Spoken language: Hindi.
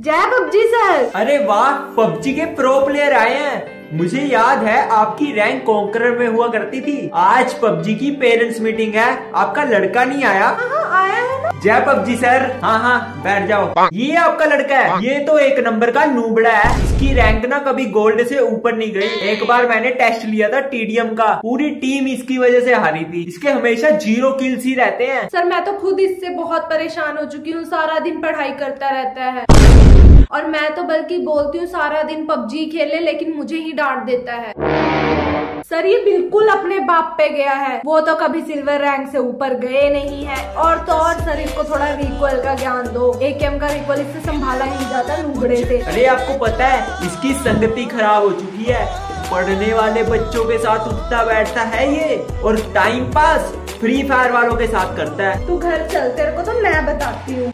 जय पबजी सर। अरे वाह पबजी के प्रो प्लेयर आए हैं। मुझे याद है आपकी रैंक कॉन्करर में हुआ करती थी। आज पबजी की पेरेंट्स मीटिंग है। आपका लड़का नहीं आया? हाँ आया है ना। जय पबजी सर। हाँ हाँ बैठ जाओ। ये आपका लड़का है। ये तो एक नंबर का नूबड़ा है। इसकी रैंक ना कभी गोल्ड से ऊपर नहीं गई। एक बार मैंने टेस्ट लिया था टीडीएम का। पूरी टीम इसकी वजह से हारी थी। इसके हमेशा ज़ीरो किल्स ही रहते हैं। सर मैं तो खुद इससे बहुत परेशान हो चुकी हूँ। सारा दिन पढ़ाई करता रहता है। और मैं तो बल्कि बोलती हूँ सारा दिन पबजी खेले लेकिन मुझे ही डांट देता है। सर ये बिल्कुल अपने बाप पे गया है। वो तो कभी सिल्वर रैंक से ऊपर गए नहीं है। और तो और सर इसको थोड़ा रिक्वल का ज्ञान दो। एकेएम का रिक्वल इससे संभाला नहीं जाता लुगड़े से। अरे आपको पता है इसकी संगति खराब हो चुकी है। पढ़ने वाले बच्चों के साथ उठता बैठता है ये और टाइम पास फ्री फायर वालों के साथ करता है। तू घर चल तेरे को तो मैं बताती हूँ।